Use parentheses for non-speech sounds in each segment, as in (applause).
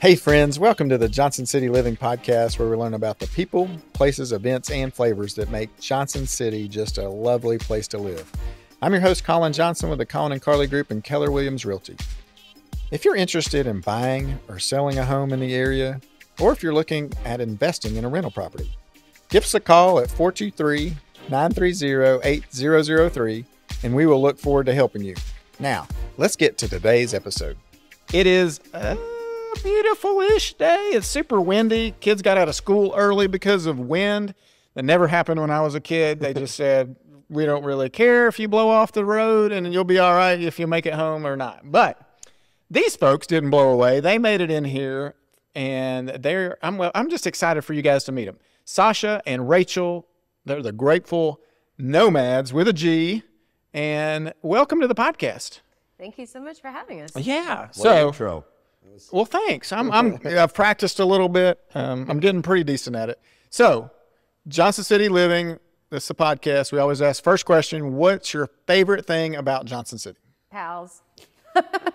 Hey, friends, welcome to the Johnson City Living Podcast, where we learn about the people, places, events, and flavors that make Johnson City just a lovely place to live. I'm your host, Colin Johnson, with the Colin and Carly Group and Keller Williams Realty. If you're interested in buying or selling a home in the area, or if you're looking at investing in a rental property, give us a call at 423 930 8003, and we will look forward to helping you. Now, let's get to today's episode. It is uh, a beautiful ish day. It's super windy. Kids got out of school early because of wind. That never happened when I was a kid. They just (laughs) said, we don't really care if you blow off the road and you'll be all right if you make it home or not. But these folks didn't blow away. They made it in here and they're I'm well, I'm just excited for you guys to meet them. Sasha and Rachel, they're the Grateful Gnomads with a G. And welcome to the podcast. Thank you so much for having us. Yeah. What so intro. Well, thanks. I'm, I'm (laughs) I've practiced a little bit. Um, I'm getting pretty decent at it. So, Johnson City Living. This is a podcast. We always ask first question: What's your favorite thing about Johnson City? Pals.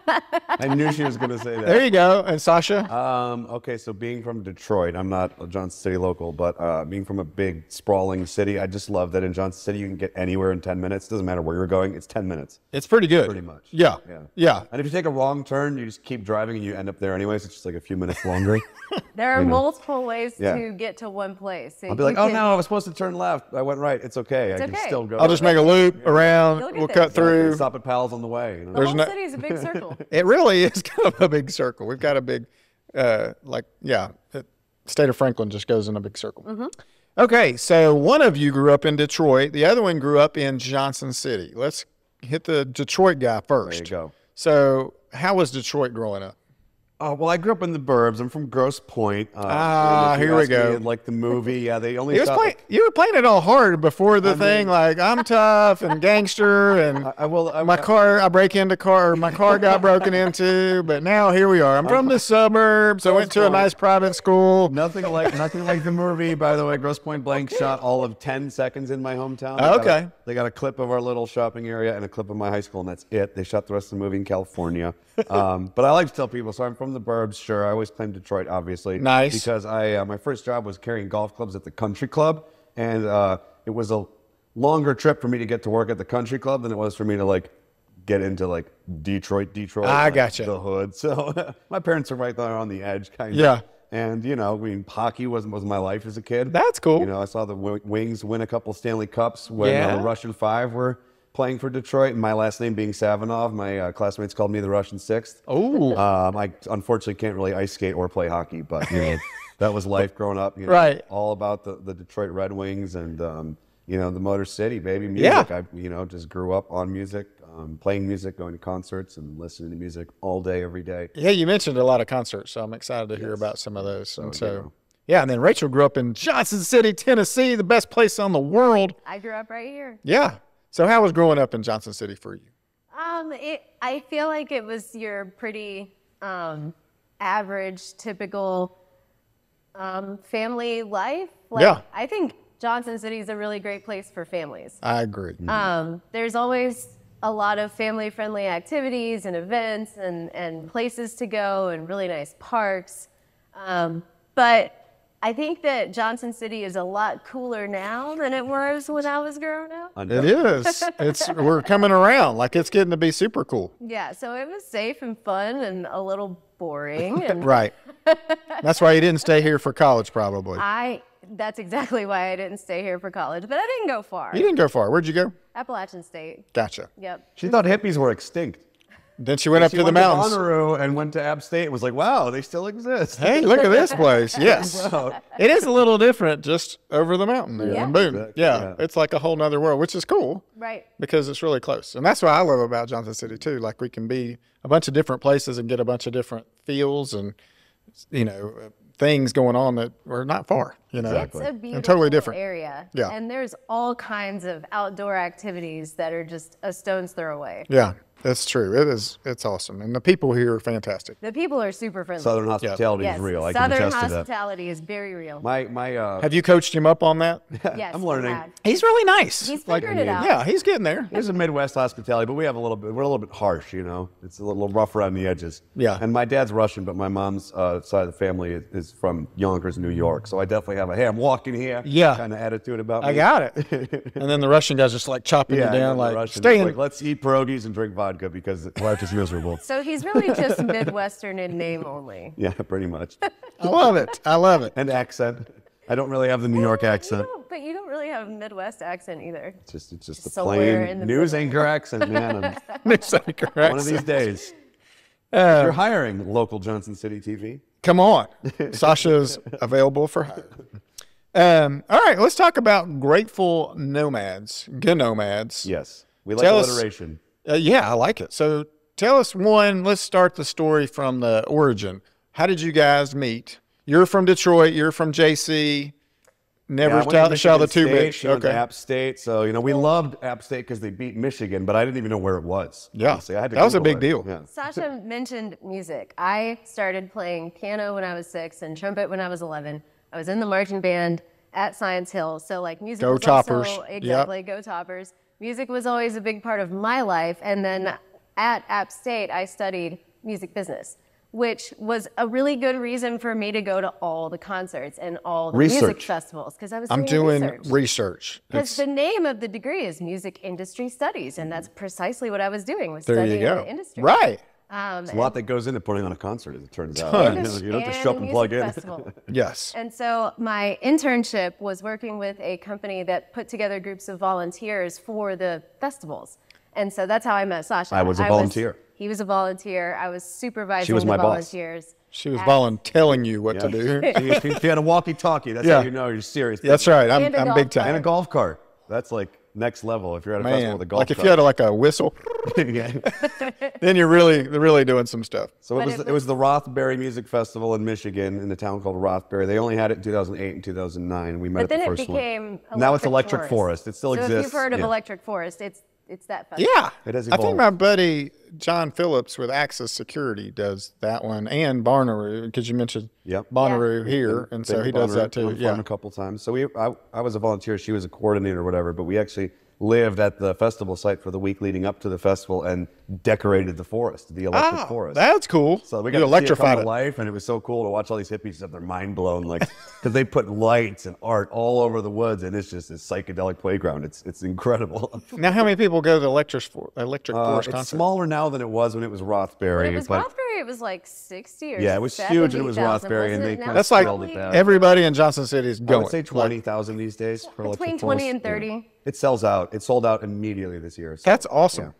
I knew she was going to say that. There you go. And Sasha. Um, okay, so being from Detroit, I'm not a Johnson City local, but uh, being from a big, sprawling city, I just love that in Johnson City you can get anywhere in 10 minutes. Doesn't matter where you're going, it's 10 minutes. it's pretty good. Pretty much. Yeah. Yeah. Yeah. And if you take a wrong turn, you just keep driving and you end up there anyways. It's just like a few minutes longer. (laughs) There are multiple ways Yeah. to get to one place. So I'll be you like, oh can- no, I was supposed to turn left. I went right. It's okay. I can okay. still go. I'll just make a loop around. We'll there. cut through. Stop at Pals on the way. You know? The There's whole no- city is a big circle. (laughs) It really is (laughs) kind of a big circle. We've got a big, uh, like, yeah, the state of Franklin just goes in a big circle. Mm-hmm. Okay, so one of you grew up in Detroit, the other one grew up in Johnson City. Let's hit the Detroit guy first. There you go. So, how was Detroit growing up? Oh, well, I grew up in the burbs. I'm from Grosse Pointe. Uh, Ah, here we me, go. Like the movie, yeah, they only was playing. like- You were playing it all hard before the thing, like I'm tough and gangster, and (laughs) I will. I, my car. I break into car. Or my car got broken into, but now here we are. I'm from the (laughs) suburbs. I went to a nice private school. Nothing like nothing like the movie. By the way, Grosse Pointe Blank shot all of ten seconds in my hometown. They got a- Okay. they got a clip of our little shopping area and a clip of my high school, and that's it. They shot the rest of the movie in California. (laughs) Um, but I like to tell people, so I'm from the burbs. Sure, I always claim Detroit, obviously. Nice. Because I uh, my first job was carrying golf clubs at the country club, and uh, it was a longer trip for me to get to work at the country club than it was for me to like get into like Detroit, Detroit. I like, gotcha. The hood. (laughs) So my parents are right there on the edge, kind of. Yeah. And you know, I mean, hockey was was my life as a kid. That's cool. You know, I saw the Wi- Wings win a couple Stanley Cups when Yeah. uh, the Russian Five were playing for Detroit, and my last name being Savinov, my uh, classmates called me the Russian Sixth. Oh, Um, I unfortunately can't really ice skate or play hockey, but you know, (laughs) that was life growing up. You know, Right. All about the, the Detroit Red Wings and um, you know the Motor City baby music. Yeah. I you know just grew up on music, um, playing music, going to concerts, and listening to music all day, every day. yeah. You mentioned a lot of concerts, so I'm excited to hear about some of those. And you so, know. yeah. And then Rachel grew up in Johnson City, Tennessee, the best place on the world. I grew up right here. Yeah. So, how was growing up in Johnson City for you? Um, it, I feel like it was your pretty um, average, typical um, family life. Like, Yeah. I think Johnson City is a really great place for families. I agree. Um, there's always a lot of family friendly activities and events and, and places to go and really nice parks. Um, but I think that Johnson City is a lot cooler now than it was when I was growing up. It is. It's we're coming around. Like it's getting to be super cool. Yeah, so it was safe and fun and a little boring. And (laughs) Right. That's why you didn't stay here for college, probably. I that's exactly why I didn't stay here for college, but I didn't go far. You didn't go far. Where'd you go? Appalachian State. Gotcha. Yep. She thought hippies were extinct. Then she went up She to the went mountains. to Bonnaroo and went to App State. and Was like, wow, they still exist. Hey, look at this place. (laughs) Yes. Wow. It is a little different just over the mountain there. Yeah. And boom. Exactly, Yeah. yeah. It's like a whole nother world, which is cool Right. because it's really close. And that's what I love about Johnson City too. Like we can be a bunch of different places and get a bunch of different feels and you know, things going on that are not far. You know, It's a beautiful and totally different. area. Yeah. And there's all kinds of outdoor activities that are just a stone's throw away. Yeah, that's true. It is. It's awesome, and the people here are fantastic. The people are super friendly. Southern hospitality yes, is real. I can Southern attest to that. hospitality is very real. My my uh, Have you coached him up on that? (laughs) yes, I'm learning. have. He's really nice. He's Like, figuring it out. Yeah, he's getting there. There's a Midwest hospitality, but we have a little bit. We're a little bit harsh, you know. It's a little rough around the edges. Yeah. And my dad's Russian, but my mom's uh, side of the family is, is from Yonkers, New York. So I definitely have a hey, I'm walking here. Yeah. Kind of attitude about me. I got it. (laughs) and then the Russian guys just like chopping Yeah. you down, like Russians, stay in. Like, let's eat pierogies and drink vodka because life is miserable. So he's really just Midwestern in name only. yeah, pretty much. I love it. I love it. And accent. I don't really have the New York You accent. don't- but you don't really have a Midwest accent either. It's just it's just the Somewhere in plain the news middle. anchor accent, man. And It's like a one of these days, Uh, (laughs) you're hiring local Johnson City TV. Come on. (laughs) Sasha's available for hire. Um, all right, let's talk about Grateful Gnomads, Good nomads. Yes, we like Tell us- alliteration. Uh, yeah, I like it. So tell us one. Let's start the story from the origin. How did you guys meet? You're from Detroit. You're from JC. Never Yeah, tell, shall the two State, mix. she Okay. App State. So, you know, we loved App State because they beat Michigan, but I didn't even know where it was. Yeah, honestly. I had to that was a big it. deal. Yeah. Sasha mentioned music. I started playing piano when I was six and trumpet when I was 11. I was in the marching band at Science Hill. So, like, music Go was Toppers. also, Yep. exactly, go toppers. Music was always a big part of my life. And then at App State, I studied music business, which was a really good reason for me to go to all the concerts and all the music festivals because I was I'm doing research. research. Because the name of the degree is music industry studies, and that's precisely what I was doing was there studying you go. the industry. Right. Um, There's a lot that goes into putting on a concert, as it turns out. Tons. You, (laughs) know, you don't just and show up and plug in. (laughs) Yes. And so my internship was working with a company that put together groups of volunteers for the festivals. And so that's how I met Sasha. I was a volunteer. he was a volunteer. I was supervising she was the my boss. volunteers. She was at- volunteering you what Yeah. to do. (laughs) if, you, had a walkie-talkie, that's Yeah. how you know you're serious. That's right. I'm, And a I'm big time. And a golf cart. That's like next level. If you're at a festival with a golf like if cart. you had like a whistle, (laughs) (laughs) then you're really really doing some stuff. So it was, it it was the Rothbury Music Festival in Michigan in the town called Rothbury. They only had it in 2008 and 2009. We met But at then the it became one. Now it's Electric Electric Forest. It still so exists. if you've heard of Yeah. Electric Forest, it's it's that festival. Yeah, It has I think my buddy John Phillips with Access Security does that one, and Bonnaroo because you mentioned Yep. Bonnaroo here, and so he to does that too. Yeah, a couple times. So we, I, I was a volunteer. She was a coordinator or whatever. But we actually lived at the festival site for the week leading up to the festival and decorated the forest, the electric Ah, forest. that's cool. So we You got to see it come electrified to it. life, and it was so cool to watch all these hippies have their mind blown, like because they put lights and art all over the woods, and it's just this psychedelic playground. It's it's incredible. (laughs) Now, how many people go to the Electric For- Electric Uh, Forest it's concert? smaller now than it was when it was Rothbury. When it was but Rothbury, it was like 60 or Yeah, it was huge and it was 70,000, Rothbury and wasn't they kinda That's it's like scaled it probably back. everybody in Johnson City is going. I going. would say twenty thousand these days for electric Between 20 Forest. and 30. Yeah. It sells out. It sold out immediately this year. so- that's awesome. Yeah.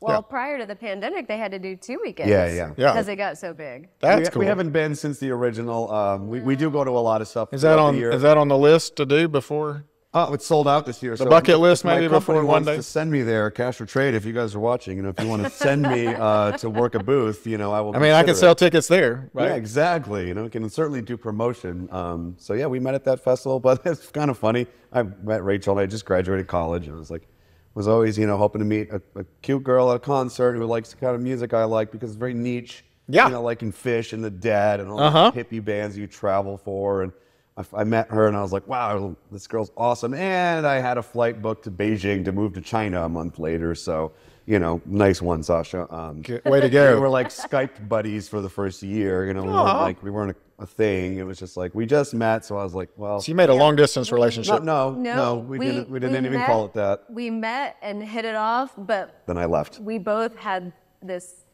Well, Yeah. prior to the pandemic, they had to do two weekends. Yeah, yeah. Yeah. Because it got so big. That's we, cool. we haven't been since the original. Um, we, we do go to a lot of stuff. is that on? The year. Is that on the list to do before? Oh, it's sold out this year. The bucket list maybe before one day? to send me there, cash or trade. If you guys are watching, you know, if you want to send me (laughs) uh, to work a booth, you know, I will. I mean, I can consider sell tickets there, right? Yeah, exactly. You know, can certainly do promotion. Um, so yeah, we met at that festival, (laughs) but it's kind of funny. I met Rachel and I just graduated college, and I was like, was always you know hoping to meet a, a cute girl at a concert who likes the kind of music I like because it's very niche. Yeah. You know, liking Phish and the Dead and all Uh-huh. the hippie bands you travel for, and I, I met her and I was like, wow, this girl's awesome. And I had a flight booked to Beijing to move to China a month later. So you know, nice one, Sasha. Um, Way to go. we go. were like Skype buddies for the first year. You know, we weren't like we weren't a, a thing. It was just like we just met. So I was like, well, So you made a long distance relationship. no, no, No, no, we, didn't. We didn't even met- call it that. We met and hit it off, but Then I left. we both had this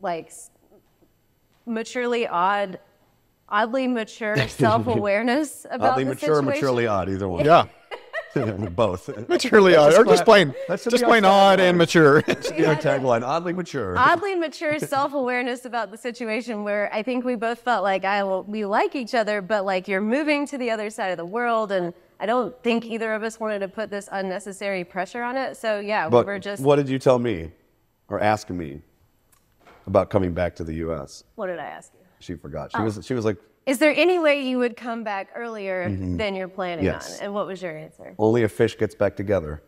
like maturely odd, oddly mature (laughs) self-awawness about the situation. Oddly the mature, situation. maturely odd. Either one. Yeah, (laughs) both. maturely odd, or just plain, that should just be our plain odd tagline. and mature. (laughs) You know, tagline: oddly mature. oddly mature self-awareness about the situation where I think we both felt like I well, we like each other, but like you're moving to the other side of the world, and I don't think either of us wanted to put this unnecessary pressure on it. So yeah, but we were just. what did you tell me, or ask me, about coming back to the U.S.? what did I ask you? She forgot. Oh. She was. She was like Is there any way you would come back earlier than you're planning Mm-hmm. Yes. on? And what was your answer? Only if Phish gets back together.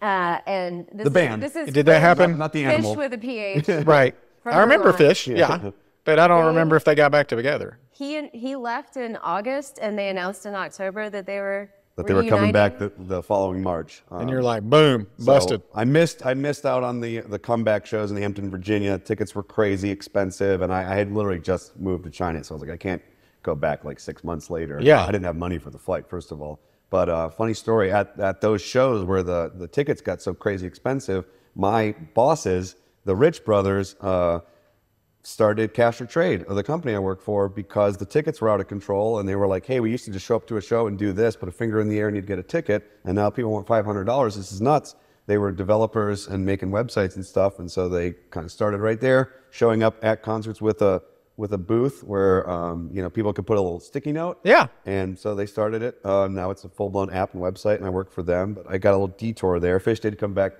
Uh, and this The band. Is, this is Did that happen? Not the animal. Phish with a PH. (laughs) Right. I remember Vermont. Phish. Yeah. But I don't remember if they got back together. he he left in August, and they announced in October that they were That they were coming back the, the following March. And Um, you're like, boom, so busted. I missed I missed out on the the comeback shows in Hampton, Virginia. Tickets were crazy expensive, and I, I had literally just moved to China, so I was like, I can't go back like six months later. Yeah. I didn't have money for the flight, first of all. But uh, funny story at at those shows where the the tickets got so crazy expensive, my bosses, the Rich brothers. Uh, started Cash or Trade, or the company I work for, because the tickets were out of control. And they were like, hey, we used to just show up to a show and do this, put a finger in the air and you'd get a ticket. And now people want $500. This is nuts. They were developers and making websites and stuff. And so they kind of started right there, showing up at concerts with a with a booth where um, you know people could put a little sticky note. Yeah. And so they started it. Uh, now it's a full blown app and website, and I work for them. But I got a little detour there. Phish did come back,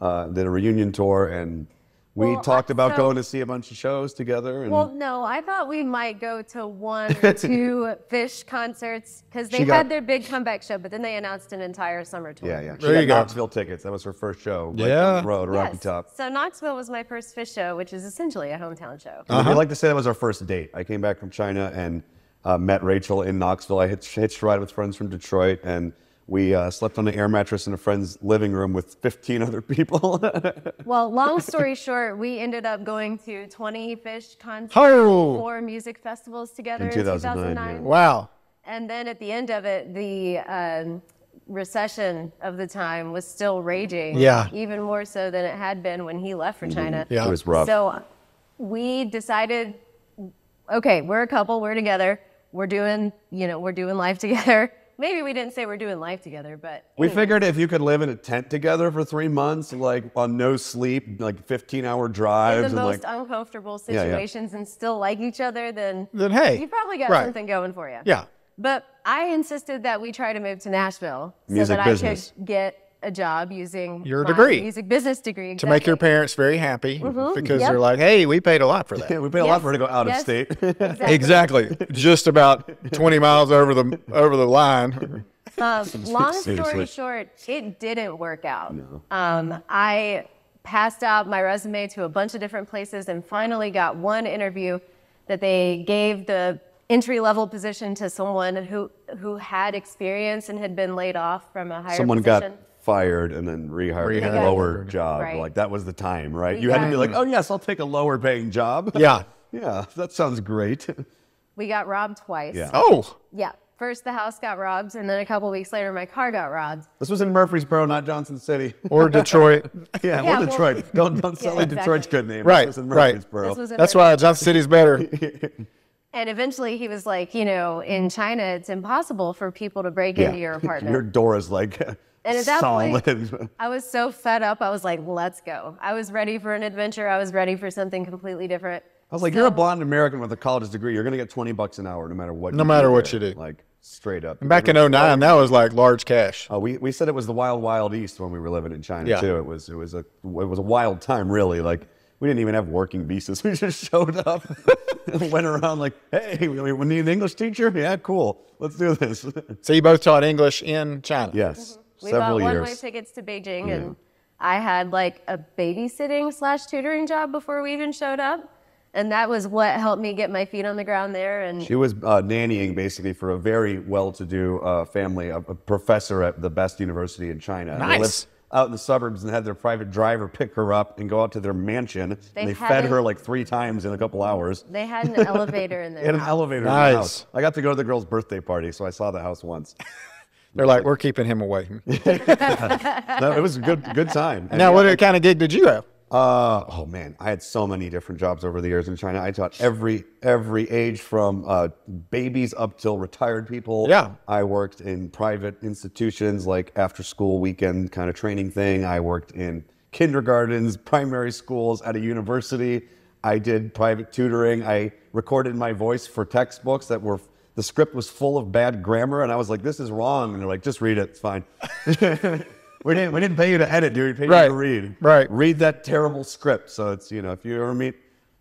uh, did a reunion tour, and we Well, talked about so- going to see a bunch of shows together. And Well, no, I thought we might go to one or (laughs) two Phish concerts because they got- had their big comeback show, but then they announced an entire summer tour. yeah, yeah. She There got you go. Knoxville tickets. That was her first show. Right Yeah. down the road, Rocky Top. So Knoxville was my first Phish show, which is essentially a hometown show. And We like to say that was our first date. I came back from China and uh, met Rachel in Knoxville. I hitched, hitched a ride with friends from Detroit, and we uh, slept on an air mattress in a friend's living room with 15 other people. (laughs) Well, long story short, we ended up going to 20 Phish concerts, Oh. four music festivals together In in 2009, 2009. yeah. Wow. And then at the end of it, the um, recession of the time was still raging. Yeah. Even more so than it had been when he left for China. Yeah. It was rough. So we decided, okay, we're a couple, we're together, we're doing, you know, we're doing life together. Maybe we didn't say we're doing life together, but we anyway. figured if you could live in a tent together for three months, like on no sleep, like 15 hour drives, in and the like most uncomfortable Yeah, yeah. situations and still like each other, then Then, hey, you probably got right. something going for you. Yeah. But I insisted that we try to move to Nashville so Music that business. I could get a job using Your my degree. music business degree To make your parents very happy because Mm-hmm. Yep. they're like, hey, we paid a lot for that. (laughs) we paid a lot for her to go out yes, of state. (laughs) exactly. exactly. Just about 20 miles over the over the line. Um, (laughs) long story short, it didn't work out. Um, I passed out my resume to a bunch of different places and finally got one interview that they gave the entry level position to someone who who had experience and had been laid off from a higher Someone position. got fired and then rehired in Rehired. a lower job. Right. Like that was the time, right? We you had to be like, oh yes, I'll take a lower paying job. Yeah. (laughs) yeah, that sounds great. we got robbed twice. Yeah. Oh, Yeah. First, the house got robbed, and then a couple weeks later, my car got robbed. This was in Murfreesboro, not Johnson City. (laughs) or Detroit. (laughs) yeah, Yeah, or well- Detroit. don't don't Yeah, sell it Detroit's exactly. good name. Right, This was in right. Murfreesboro. This was in That's Mer- why Johnson City's better. And eventually, he was like, you know, in China, it's impossible for people to break into your apartment. Your door is like And at that solid. point- (laughs) I was so fed up. I was like, let's go. I was ready for an adventure. I was ready for something completely different. I was like, you're a blonde American with a college degree. You're gonna get 20 bucks an hour no matter what. No you matter do what there. you do. Like straight up. Back in 09, that was like large cash. Uh, we, we said it was the wild wild east when we were living in China Yeah. too. It was it was a it was a wild time really. Like we didn't even have working visas. (laughs) We just showed up and went around like, hey, we, we need an English teacher. Yeah, cool. Let's do this. So you both taught English in China. yes, We several bought one-way tickets to Beijing, and I had like a babysitting slash tutoring job before we even showed up. And that was what helped me get my feet on the ground there. And She was uh, nannying basically for a very well-to-do uh, family, a, a professor at the best university in China. Nice. lived out in the suburbs and had their private driver pick her up and go out to their mansion. They and they fed her like three times in a couple hours. they had an (laughs) elevator in They there. had an elevator in Nice. the house. I got to go to the girl's birthday party, so I saw the house once. (laughs) They're like, we're keeping him away. (laughs) no, it was a good good time. And now, what kind of gig did you have? Uh, oh man, I had so many different jobs over the years in China. I taught every every age from uh, babies up till retired people. Yeah. I worked in private institutions like after school weekend kind of training thing. I worked in kindergartens, primary schools, at a university. I did private tutoring. I recorded my voice for textbooks that were the script was full of bad grammar, and I was like, "This is wrong," and they're like, "Just read it. It's fine." (laughs) we didn't we didn't pay you to edit, dude. We paid Right. you to read. Right. Read that terrible script. So it's you know if you ever meet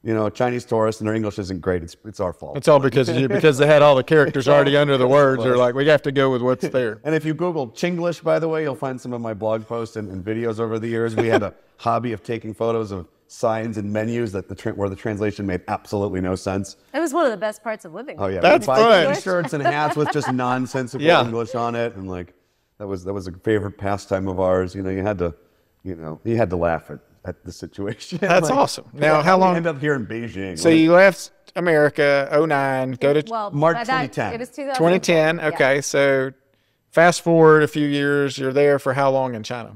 you know, a Chinese tourists and their English isn't great. It's it's our fault. It's all because of you, because they had all the characters already under the words. They're like, we have to go with what's there. And if you Google Chinglish, by the way, you'll find some of my blog posts and, and videos over the years. We had a (laughs) hobby of taking photos of signs and menus that the tra- where the translation made absolutely no sense. It was one of the best parts of living. Oh yeah, That's We'd fun. T-shirts and hats with just nonsensical Yeah. English on it, and like that was that was a favorite pastime of ours. You know, you had to, you know, you had to laugh at, at the situation. (laughs) That's Like, awesome. Now, yeah, how we long- End up here in Beijing. So you left America 09, go to Well, March by that- 2010. It was 2010. 2010. Yeah. Okay, so fast forward a few years, you're there for how long in China?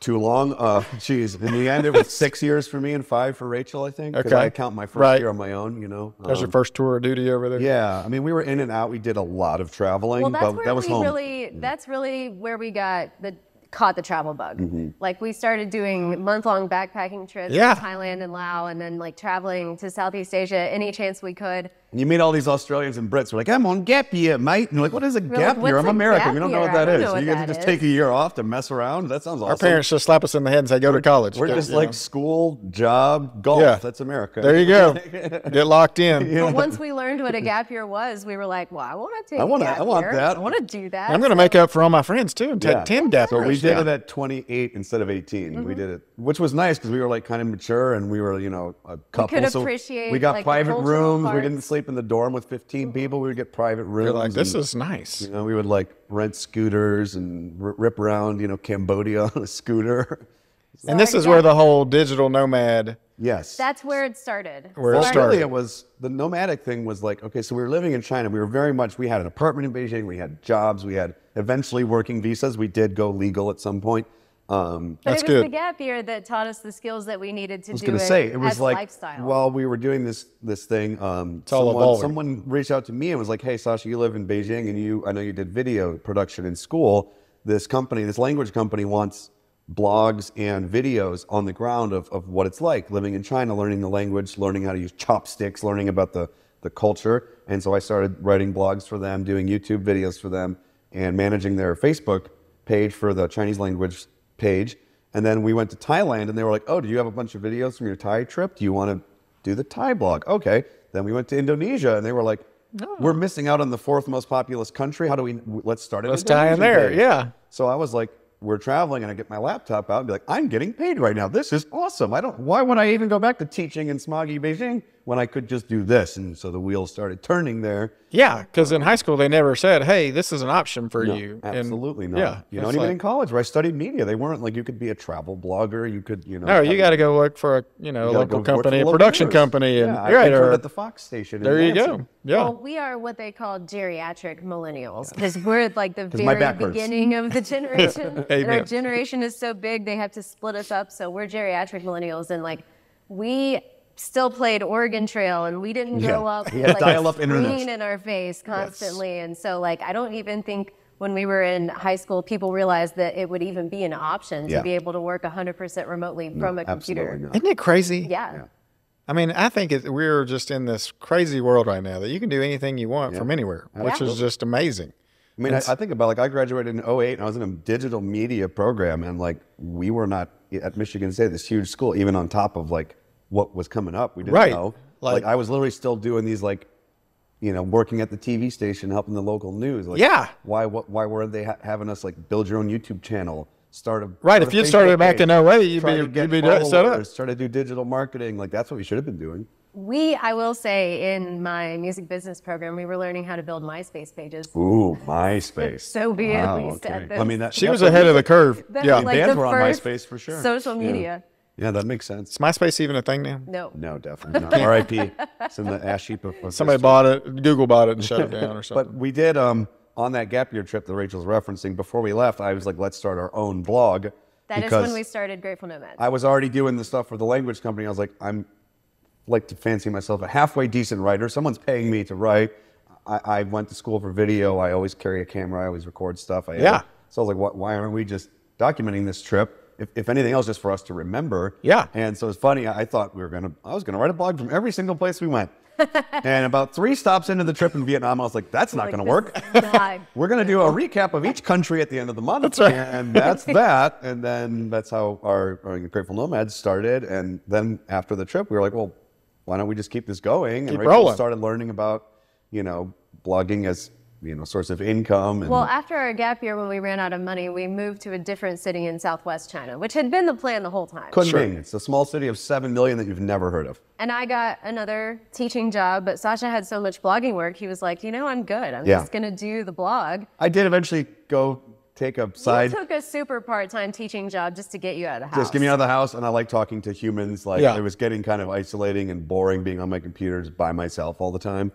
Too long. Uh, (laughs) geez, in the end, it was six years for me and five for Rachel. I think. Okay. I count my first Right. year on my own. You know. That was your Um, first tour of duty over there? Yeah, I mean, we were in and out. We did a lot of traveling, Well, that's but where that was we home. really. That's really where we got the caught the travel bug. Mm-hmm. Like we started doing month long backpacking trips Yeah. to Thailand and Laos, and then like traveling to Southeast Asia any chance we could. And you meet all these Australians and Brits. We're like, I'm on gap year, mate. And you're like, what is a like, gap year? I'm American. we don't know what I that don't is. know So what you get to just is." take a year off to mess around. That sounds awesome. Our parents just slap us in the head and say, go to college. We're Go- just like know. school, job, golf. Yeah. That's America. there you go. (laughs) Get locked in. But once we learned what a gap year was, we were like, "Well, I want to take I a wanna- gap I want year. that. I want to do that." I'm going to make up for all my friends too and take Yeah. 10 gap So we did Yeah. it at 28 instead of 18. Mm-hmm. We did it, which was nice because we were like kind of mature and we were, you know, a couple. We could so appreciate, we got private rooms. We didn't sleep in the dorm with 15 mm-hmm. people. We would get private rooms. You're like, this and, is nice. You know, we would like rent scooters and r- rip around, you know, Cambodia (laughs) on a scooter. And this So our is where the whole digital nomad. Yes. That's where it started. Where it started. really, it was the nomadic thing was like, okay, so we were living in China. We were very much, we had an apartment in Beijing. We had jobs. We had eventually working visas. We did go legal at some point. Um, But That's it was good. the gap year that taught us the skills that we needed to I was do going it to say it was as like lifestyle. while we were doing this this thing, um, all someone, evolving. someone reached out to me and was like, "Hey, Sasha, you live in Beijing, and you I know you did video production in school. This company, this language company, wants blogs and videos on the ground of, of what it's like living in China, learning the language, learning how to use chopsticks, learning about the the culture. And so I started writing blogs for them, doing YouTube videos for them, and managing their Facebook page for the Chinese language page. And then we went to Thailand and they were like, oh, do you have a bunch of videos from your Thai trip? Do you want to do the Thai blog? Okay. Then we went to Indonesia and they were like, oh. we're missing out on the fourth most populous country. How do we, let's start it. Let's tie in there. page." Yeah. So I was like, we're traveling and I get my laptop out and be like, I'm getting paid right now. This is awesome. I don't, why would I even go back to teaching in smoggy Beijing when I could just do this? And so the wheels started turning there. Yeah, because in high school they never said, "Hey, this is an option for No, you." And- absolutely not. Yeah, you know, it's and even like, in college where I studied media, they weren't like you could be a travel blogger. You could, you know. no, you got to go work for a you know you local go work for company, a production news. company, and yeah, I right, interned or, at the Fox station. in there you Lansing. go. Yeah, Well, we are what they call geriatric millennials because we're like the very beginning of the generation. (laughs) and our generation is so big, they have to split us up. So we're geriatric millennials, and like we still played Oregon Trail, and we didn't grow Yeah. up We with had like a dial-up internet. in our face constantly. And so, like, I don't even think when we were in high school, people realized that it would even be an option to Yeah. be able to work 100% remotely from a computer. not. isn't it crazy? Yeah. I mean, I think it, we're just in this crazy world right now that you can do anything you want from anywhere, which is just amazing. I mean, I, I think about like I graduated in 08 and I was in a digital media program and like we were not at Michigan State, this huge school, even on top of like what was coming up. We didn't Right. know. Like- Like, I was literally still doing these like, you know, working at the TV station, helping the local news. Like, Yeah. Why? What? Why weren't they ha- having us like build your own YouTube channel? Start a Right, start if you'd started back page, in LA, you'd be- to get you'd be set up. followers, Try to do digital marketing. Like that's what we should have been doing. We, I will say, in my music business program, we were learning how to build MySpace pages. Ooh, (laughs) MySpace. So be it, Wow, we okay. said this. I mean, that She was ahead of the curve. That yeah, like bands were on MySpace for sure. Social Yeah. media. Yeah, that makes sense. is MySpace even a thing now? No. No, definitely (laughs) not. R.I.P. It's in the ash heap of, of Somebody history. bought it, Google bought it, and shut it (laughs) down or something. But we did um, on that gap year trip that Rachel's referencing. Before we left, I was like, "Let's start our own blog." That is because when we started Grateful Gnomads. I was already doing the stuff for the language company. I was like, I'm like to fancy myself a halfway decent writer. Someone's paying me to write. I, I went to school for video. I always carry a camera. I always record stuff. I Yeah. So I was like, what, why aren't we just documenting this trip? If, if anything else, just for us to remember. Yeah. And so it's funny. I thought we were gonna. I was gonna write a blog from every single place we went. (laughs) and about three stops into the trip in Vietnam, I was like, that's not Like, gonna work. (laughs) not- We're going to do a recap of each country at the end of the month. That's right. And that's (laughs) that. And then that's how our, our Grateful Gnomads started. And then after the trip, we were like, well, why don't we just keep this going? And Keep Rachel rolling. started learning about, you know, blogging as, you know, source of income. And Well, after our gap year, when we ran out of money, we moved to a different city in Southwest China, which had been the plan the whole time. Kunming, it's a small city of 7 million that you've never heard of. And I got another teaching job, but Sasha had so much blogging work, he was like, you know, I'm good. I'm Yeah. just going to do the blog. I did eventually go take a You side, took a super part-time teaching job just to get you out of the house. just get me out of the house. And I like talking to humans. Like Yeah. it was getting kind of isolating and boring being on my computers by myself all the time.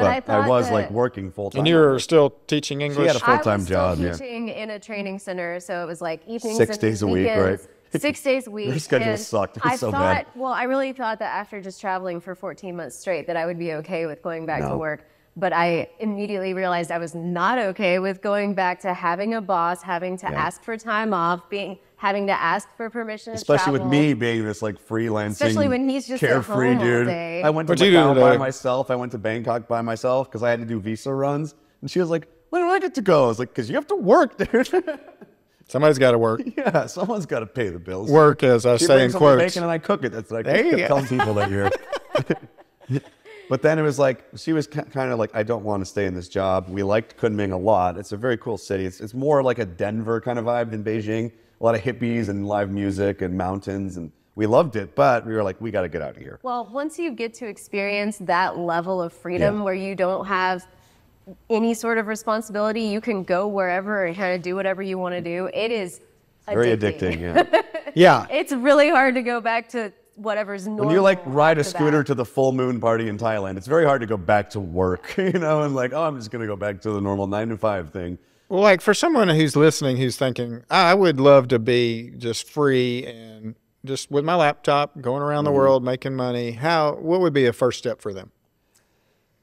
But I thought was like working full time. And you were still teaching English. had a full-time was still job, yeah. teaching in a training center, so it was like evenings Six and days a week, right? (laughs) Six days a week. Your schedule and sucked. It was I so thought, bad. well, I really thought that after just traveling for 14 months straight, that I would be okay with going back to work. But I immediately realized I was not okay with going back to having a boss, having to Yeah. ask for time off, being having to ask for permission. to Especially with me being this like freelancing, Especially when he's just at carefree home all dude. day. I went to What'd Macau by myself. I went to Bangkok by myself because I had to do visa runs. And she was like, "When do I get to go?" I was like, "Because you have to work, dude. (laughs) Somebody's got to work. yeah, someone's got to pay the bills." Work, as I She say in brings home the quotes. bacon and I cook it. That's like There you kept telling people that you're. (laughs) (laughs) but then it was like she was kind of like, I don't want to stay in this job. We liked Kunming a lot. It's a very cool city. It's, it's more like a Denver kind of vibe than Beijing. A lot of hippies and live music and mountains, and we loved it. But we were like, we got to get out of here. Well, once you get to experience that level of freedom Yeah. where you don't have any sort of responsibility, you can go wherever and kind of do whatever you want to do. It is Very addicting. Yeah. (laughs) Yeah. It's really hard to go back to whatever's normal. when you like ride a scooter that. to the full moon party in Thailand, it's very hard to go back to work, (laughs) you know, and like, oh, I'm just gonna go back to the normal nine to five thing. Well, like for someone who's listening who's thinking, I would love to be just free and just with my laptop going around Mm-hmm. the world making money, how what would be a first step for them?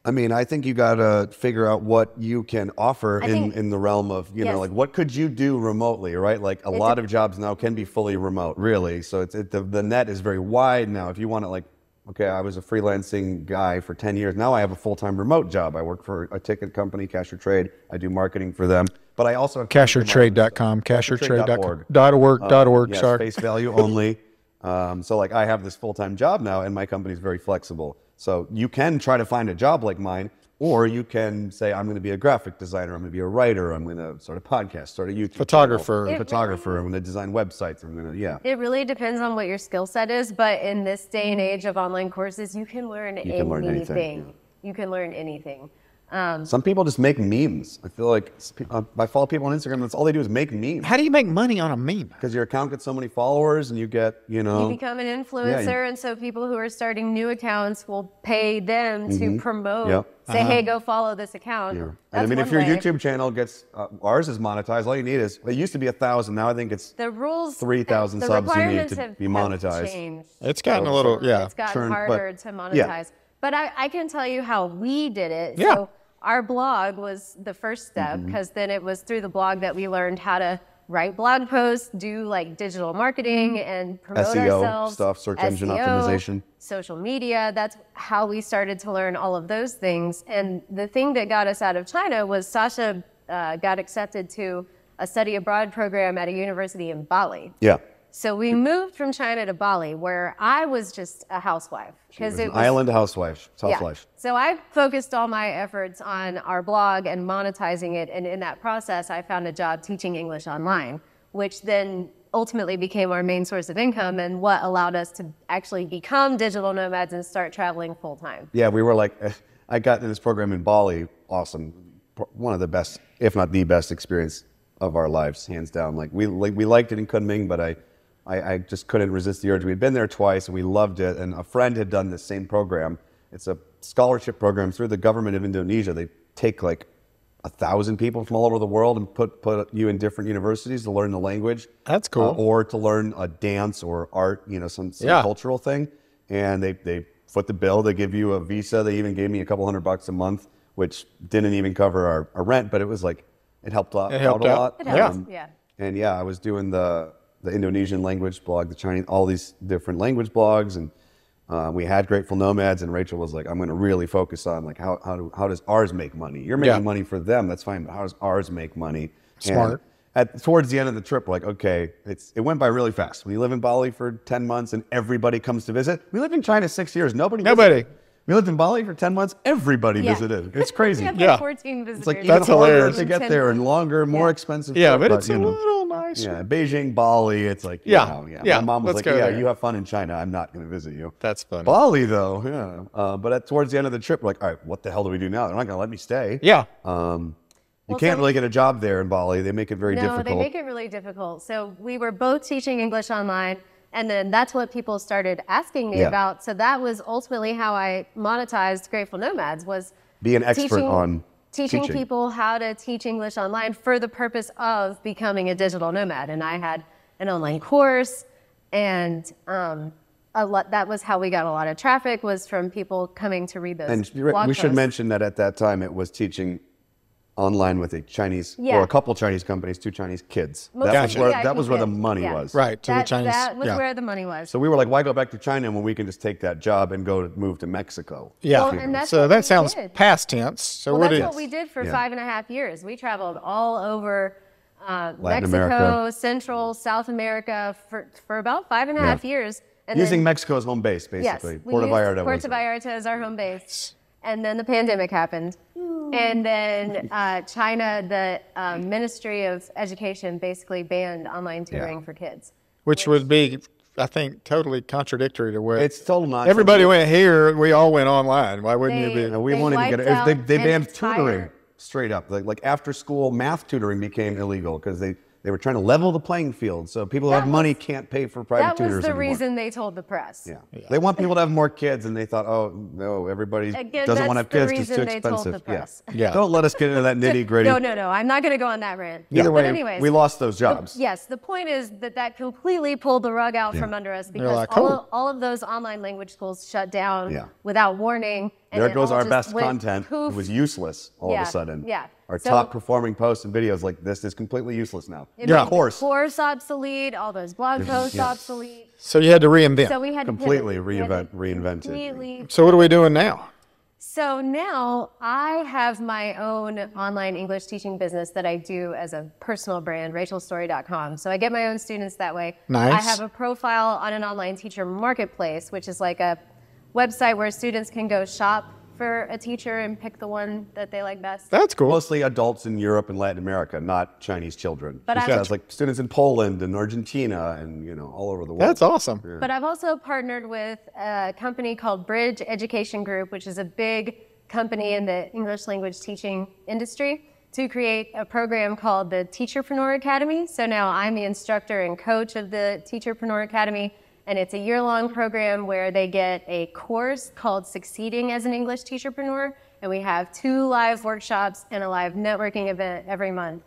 I mean, I think you got to figure out what you can offer I in, think- in the realm of, you Yes. know, like what could you do remotely, right? Like a lot of jobs now can be fully remote, really. So it's it, the, the net is very wide now. If you want to, like, okay, I was a freelancing guy for 10 years. Now I have a full time remote job. I work for a ticket company, Cash or Trade. I do marketing for them. But I also have CashorTrade.com, CashorTrade.org. cashortrade.com, dot org, dot org, yes, sorry. face value (laughs) only. um, so like I have this full time job now, and my company is very flexible. So you can try to find a job like mine, or you can say I'm going to be a graphic designer, I'm going to be a writer, I'm going to start a podcast, start a YouTube Photographer. channel, It photographer. I'm going to design websites. I'm going to yeah. It really depends on what your skill set is, but in this day and age of online courses, you can learn you can learn anything, anything. You can learn anything. Um, Some people just make memes. I feel like s- uh, I follow people on Instagram. That's all they do is make memes. How do you make money on a meme? Because your account gets so many followers, and you get you know. you become an influencer, and so people who are starting new accounts will pay them to promote. Yep. Say, hey, go follow this account. Yeah. And I That's mean, if your way. YouTube channel gets uh, ours is monetized, all you need is it used to be a thousand. Now I think it's the rules, 3,000 subs you need to have, be monetized. changed. It's gotten a little, yeah. It's gotten Turn- but- harder to monetize. yeah. But I, I can tell you how we did it. Yeah. So our blog was the first step Mm-hmm. because then it was through the blog that we learned how to write blog posts, do like digital marketing and promote SEO ourselves. stuff, search engine SEO, optimization. Social media. That's how we started to learn all of those things. And the thing that got us out of China was Sasha uh, got accepted to a study abroad program at a university in Bali. yeah. So we moved from China to Bali, where I was just a housewife because it was Island housewife, yeah. housewife. So I focused all my efforts on our blog and monetizing it, and in that process, I found a job teaching English online, which then ultimately became our main source of income and what allowed us to actually become digital nomads and start traveling full time. Yeah, we were like, (laughs) I got in this program in Bali. Awesome, one of the best, if not the best, experience of our lives, hands down. Like we like, we liked it in Kunming, but I, I, I just couldn't resist the urge. We'd been there twice and we loved it. And a friend had done the same program. It's a scholarship program through the government of Indonesia. They take like a thousand people from all over the world and put put you in different universities to learn the language. That's cool. Uh, or to learn a dance or art, you know, some, some Yeah. cultural thing. And they, they foot the bill. They give you a visa. They even gave me a couple hundred bucks a month, which didn't even cover our, our rent, but it was like, it helped out, It helped a out. lot. It helps, Um, yeah. And yeah, I was doing the, the Indonesian language blog, the Chinese, all these different language blogs. And uh, we had Grateful Gnomads, and Rachel was like, I'm going to really focus on like, how, how, do, how does ours make money? You're making Yeah. money for them. That's fine. But how does ours make money? Smart. at towards the end of the trip, we're like, okay, it's it went by really fast. You live in Bali for ten months and everybody comes to visit, we lived in China six years. Nobody. Nobody. visited. We lived in Bali for ten months. Everybody Yeah. visited. It's (laughs) crazy. We had Yeah. like 14 visitors. It's like even That's harder hilarious. to get there and months. longer, more Yeah. expensive. Yeah, trip, but it's a know. little nicer. Yeah, Beijing, Bali. It's like Yeah, yeah, yeah. yeah, My mom was let's like, "Yeah, there." you have fun in China. I'm not going to visit you." That's funny. Bali though, yeah. Uh, but at, towards the end of the trip, we're like, "All right, what the hell do we do now? They're not going to let me stay." Yeah. Um, you Well, can't so- really get a job there in Bali. They make it very no, difficult. they make it really difficult. So we were both teaching English online, and then that's what people started asking me Yeah. about. So that was ultimately how I monetized Grateful Gnomads was Be an expert teaching, on teaching, teaching. people how to teach English online for the purpose of becoming a digital nomad. And I had an online course, and um, a lot, that was how we got a lot of traffic was from people coming to read those. and we should posts. mention that at that time it was teaching online with a Chinese Yeah. or a couple Chinese companies, two Chinese kids. Most that Gotcha. was where, the that was where the money yeah. was. Right. To That, the Chinese. that was yeah. where the money was. So we were like, why go back to China when we can just take that job and go to move to Mexico? yeah. Well, and that's so that sounds did. past tense. So Well, what that's is what we did for Yeah. five and a half years. We traveled all over uh, Latin Mexico, America. Central, South America for, for about five and a half Yeah. years. And Using then, Mexico as home base, basically. we Puerto used Vallarta. Puerto. Vallarta as our home base. And then the pandemic happened. And then uh, China, the uh, Ministry of Education basically banned online tutoring for kids. which would be, I think, totally contradictory to what It's total nonsense. everybody went here. We all went online. Why wouldn't They- you be? And we They won't even get it. They, they an banned entire- tutoring straight up. Like, like after school math tutoring became illegal because they, they were trying to level the playing field. So people who That have money was- can't pay for private tutors. That tutors was the anymore. reason they told the press. Yeah. They want people to have more kids, and they thought, oh, no, everybody Again, doesn't want to have kids because it's too reason they told expensive. the press. Yeah. Don't let us get into that (laughs) nitty gritty. No, no, no. I'm not going to go on that rant. Either But way, anyways, we lost those the- jobs. yes, the point is that that completely pulled the rug out from under us because like, all, "Cool." of, all of those online language schools shut down Yeah. without warning. and there goes our best went content. It was useless all Yeah, of a sudden. yeah. Our So- top performing posts and videos like this is completely useless now. It Yeah. Of course. the course obsolete, all those blog posts obsolete. So you had to reinvent. So we had to. Completely to reinvent- reinvent it. Completely so what are we doing now? So now I have my own online English teaching business that I do as a personal brand, rachelstory.com. So I get my own students that way. Nice. I have a profile on an online teacher marketplace, which is like a website where students can go shop for a teacher and pick the one that they like best. That's cool. Mostly adults in Europe and Latin America, not Chinese children. But Just I'm- has, like students in Poland and Argentina and you know all over the world. That's awesome. But I've also partnered with a company called Bridge Education Group, which is a big company in the English language teaching industry, to create a program called the Teacherpreneur Academy. So now I'm the instructor and coach of the Teacherpreneur Academy, and it's a year long program where they get a course called Succeeding as an English Teacherpreneur, and we have two live workshops and a live networking event every month.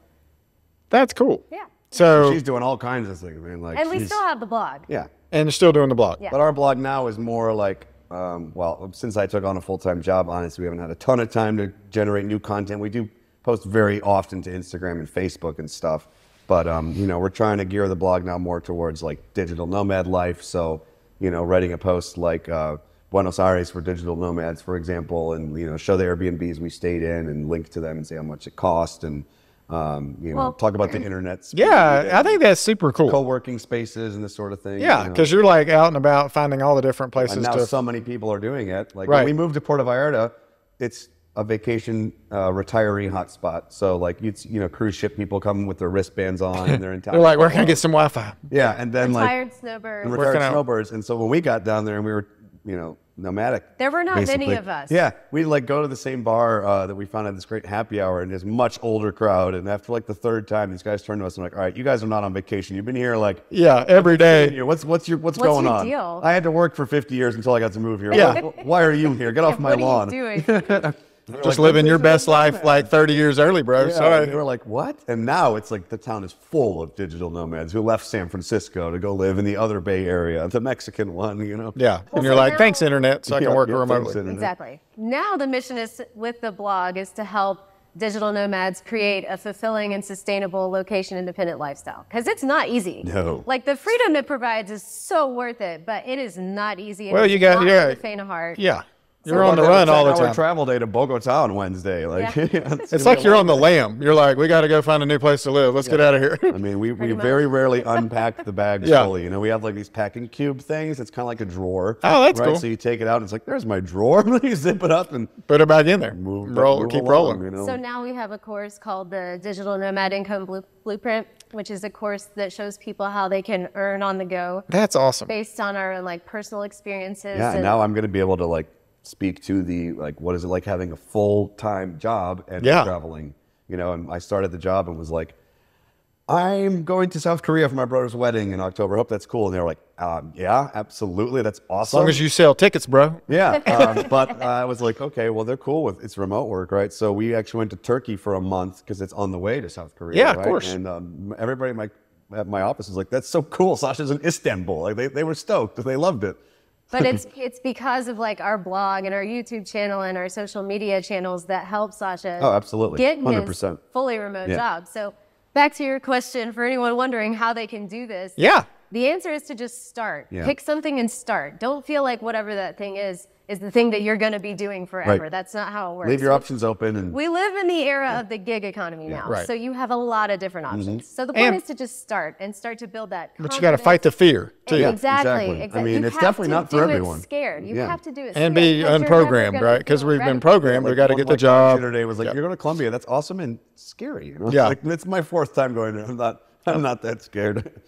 That's cool. Yeah. So She's doing all kinds of things, man. Like And we still have the blog. yeah. and you're still doing the blog. Yeah. But our blog now is more like, um, well, since I took on a full time job, honestly, we haven't had a ton of time to generate new content. We do post very often to Instagram and Facebook and stuff. But, um, you know, we're trying to gear the blog now more towards like digital nomad life. So, you know, writing a post like uh, Buenos Aires for digital nomads, for example, and, you know, show the Airbnbs we stayed in and link to them and say how much it cost and, um, you know, Well- talk about the internet. Yeah, I think that's super cool. co-working spaces and this sort of thing. Yeah, you know. because you're like out and about finding all the different places And now to. so many people are doing it. Like Right. when we moved to Puerto Vallarta, it's a vacation uh, retiree hotspot. So like you you know cruise ship people come with their wristbands on and they're in (laughs) town. They're like, where can I get some Wi-Fi? yeah, and then like Retired snowbird. and Working retired out. snowbirds. And so when we got down there and we were you know nomadic. There were not many of us. Yeah, we'd like go to the same bar uh, that we found at this great happy hour, and this much older crowd. And after like the third time, these guys turned to us and like, all right, you guys are not on vacation. You've been here like Yeah, every day. What's what's your what's, What's going your on? deal? I had to work for 50 years until I got to move here. Yeah. Why, why are you here? Get off (laughs) my what lawn. (laughs) are you doing? Just living your best life like 30 years early, bro. Yeah, Sorry. They were like, what? And now it's like the town is full of digital nomads who left San Francisco to go live in the other Bay Area, the Mexican one, you know? Yeah, and you're so like, now- thanks, internet, so I can Yeah, work yeah, remotely. internet. Exactly. Now the mission is with the blog is to help digital nomads create a fulfilling and sustainable location independent lifestyle because it's not easy. No. Like the freedom it provides is so worth it, but it is not easy. Well, it's you got- not yeah. faint of heart. Yeah. You're on the run all the time. travel day to Bogota on Wednesday. Like, (laughs) Yeah. it's, It's like you're on the (laughs) lam. You're like, we got to go find a new place to live. Let's get out of here. I mean, we, we much. very rarely (laughs) unpack the bags Yeah. fully. You know, we have like these packing cube things. It's kind of like a drawer. Oh, that's right? cool. So you take it out and it's like, there's my drawer. you zip it up and Put it back in there. move, Roll, move keep along, rolling. You know? So now we have a course called the Digital Nomad Income Blueprint, which is a course that shows people how they can earn on the go That's awesome. based on our like personal experiences. yeah, and- now I'm going to be able to like speak to the like, what is it like having a full time job and Yeah. traveling? You know, and I started the job and was like, I'm going to South Korea for my brother's wedding in October. Hope that's cool. And they were like, um, yeah, absolutely. That's awesome. As long as you sell tickets, bro. Yeah, (laughs) um, but I was like, okay, well, they're cool with it's remote work, right? So we actually went to Turkey for a month because it's on the way to South Korea. Yeah, of course. And um, everybody at my at my office was like, that's so cool. Sasha's in Istanbul. Like they, they were stoked. They loved it. But (laughs) it's it's because of like our blog and our YouTube channel and our social media channels that help Sasha Oh, absolutely. get his 100%. fully remote Yeah. job. So back to your question for anyone wondering how they can do this. Yeah. The answer is to just start. Yeah. Pick something and start. Don't feel like whatever that thing is is the thing that you're going to be doing forever. Right. That's not how it works. Leave your options open and We live in the era of the gig economy now, Right. so you have a lot of different Mm-hmm. options. So the point And- is to just start and start to build that. But you got to fight the fear, too. Yeah, exactly, exactly. I mean, You it's definitely not for do everyone. It scared. You Yeah. have to do it And scared be 'cause you're never unprogrammed, gonna right? Because we've been ready. programmed. we got to get the my job. friends Today was like, Yeah. you're going to Colombia. That's awesome and scary. You know? Yeah. Like it's my fourth time going there. I'm not. I'm not that scared.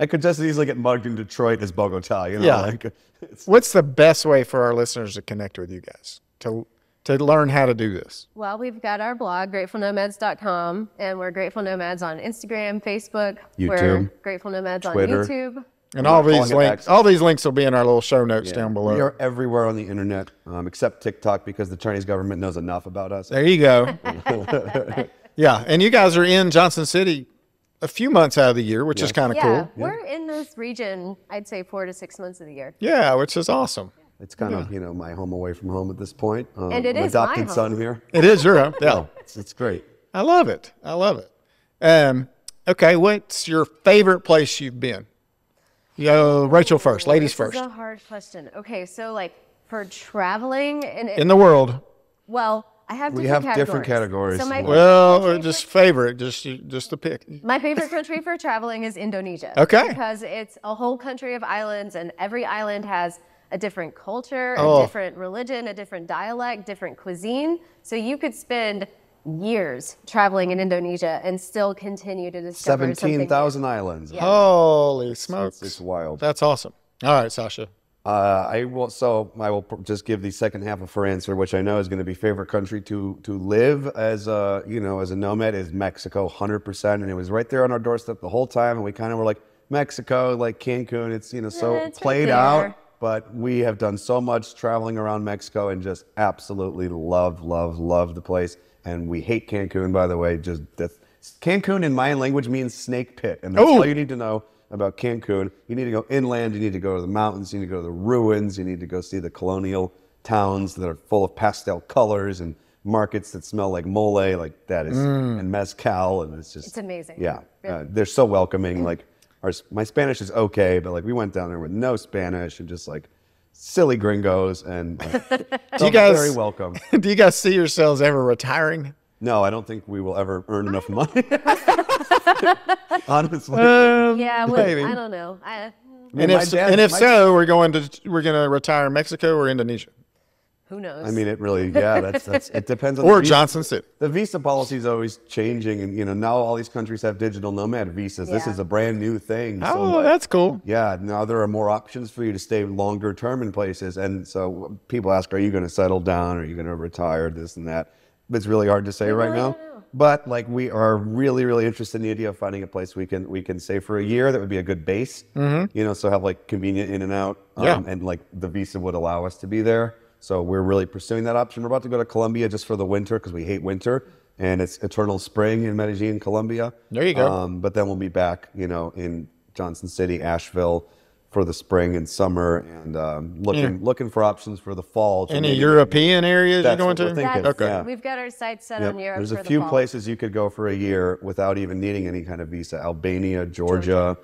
I could just as easily get mugged in Detroit as Bogota. You know, Yeah. like (laughs) What's the best way for our listeners to connect with you guys to to learn how to do this? Well, we've got our blog, gratefulgnomads.com, and we're Grateful Gnomads on Instagram, Facebook. We're YouTube, Grateful Gnomads Twitter. on YouTube. And all calling these links, all these links will be in our little show notes Yeah. down below. We are everywhere on the internet, um, except TikTok, because the Chinese government knows enough about us. There you go. (laughs) yeah, and you guys are in Johnson City a few months out of the year, which is kind of Yeah, cool. we're in this region, I'd say four to six months of the year. Yeah, which is awesome. It's kind of you know my home away from home at this point. Um, And it an is my adopted son home. here. It is your home. Yeah, (laughs) it's, it's great. I love it. I love it. Um, okay, what's your favorite place you've been? Yo, Rachel first. Ladies this first. is a hard question. Okay, so like for traveling and it, In the world. well, I have We different have different categories. So my Well, favorite just favorite, just just to pick. My favorite country for traveling is Indonesia. Okay. Because it's a whole country of islands, and every island has a different culture, Oh. a different religion, a different dialect, different cuisine. So you could spend years traveling in Indonesia and still continue to discover something Seventeen new. thousand islands. Yeah. Holy smokes! It's, it's wild. That's awesome. All right, Sasha. Uh, I will. So I will just give the second half of her answer, which I know is going to be favorite country to to live as a you know as a nomad is Mexico, hundred percent, and it was right there on our doorstep the whole time, and we kind of were like Mexico, like Cancun. It's you know so Yeah, it's right played out, but we have done so much traveling around Mexico and just absolutely love, love, love the place. And we hate Cancun, by the way. Just that's, Cancun in Mayan language means snake pit, and that's Oh. all you need to know about Cancun. You need to go inland. You need to go to the mountains. You need to go to the ruins. You need to go see the colonial towns that are full of pastel colors and markets that smell like mole, like that is, and mezcal, and it's just It's amazing. Yeah, Really. uh, they're so welcoming. Like our, my Spanish is okay, but like we went down there with no Spanish and just like silly gringos and like, (laughs) Do you felt guys very welcome. (laughs) Do you guys see yourselves ever retiring? No, I don't think we will ever earn enough money. (laughs) (laughs) Honestly, um, Yeah, well, Maybe. I don't know. I, And my if dad- and if my- so, we're going to we're going to retire in Mexico or Indonesia who knows? I mean, it really, yeah, that's that's it depends on or the visa- Johnson City. The visa policy is always changing, and you know now all these countries have digital nomad visas. This is a brand new thing. Oh, like, that's cool. Yeah, now there are more options for you to stay longer term in places. And so people ask, are you going to settle down? Are you going to retire? This and that. But It's really hard to say right really now. But like we are really, really interested in the idea of finding a place we can we can stay for a year. That would be a good base. Mm-hmm. You know, so have like convenient in and out. um, Yeah. And like the visa would allow us to be there. So we're really pursuing that option. We're about to go to Colombia just for the winter because we hate winter. And it's eternal spring in Medellin, Colombia. There you go. Um, but then we'll be back, you know, in Johnson City, Asheville for the spring and summer, and um, looking looking for options for the fall. to Any maybe- European areas you're going to? That's, Okay. Yeah. We've got our sights set Yep. on Europe. There's for a the few fall. places you could go for a year without even needing any kind of visa. Albania, Georgia.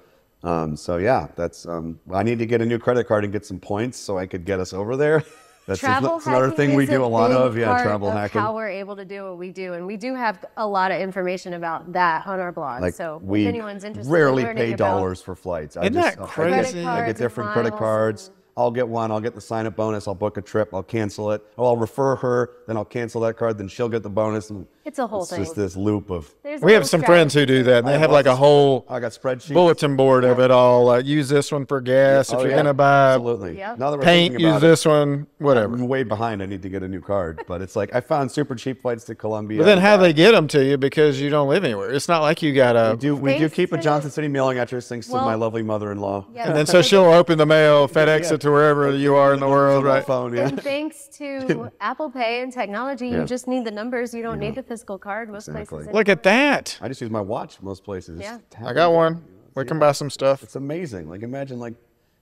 Um, so yeah, that's. Um, I need to get a new credit card and get some points so I could get us over there. (laughs) That's travel that's another hacking thing we do a lot of. Yeah, travel of hacking. How we're able to do what we do, and we do have a lot of information about that on our blog. Like so we if anyone's interested, rarely learning pay about dollars for flights. I Isn't just, that I crazy? get- I get different credit cards. I'll get one. I'll get the sign up bonus. I'll book a trip. I'll cancel it. Oh, I'll refer her. Then I'll cancel that card. Then she'll get the bonus. And It's a whole it's thing. It's just this loop of. There's We have little some friends who do that. And I they have like a whole I got spreadsheets. bulletin board of it all. Uh, use this one for gas Oh, if you're yeah, gonna buy Absolutely. Yep. Now that we're paint. thinking Use it, this one. Whatever. I'm way behind. I need to get a new card. But it's like I found super cheap flights to Colombia. But then how they get them to you because you don't live anywhere. It's not like you got We a. do we do keep a Johnson City mailing address thanks to my lovely mother-in-law. Yeah, And then so she'll open the mail, FedEx it to wherever you are in the world, right? phone, yeah. And thanks to (laughs) Apple Pay and technology, you just need the numbers. You don't need the physical card most Exactly. places. Look at that. I just use my watch most places. Yeah. I got it. one. We can buy some stuff. It's amazing. Like imagine like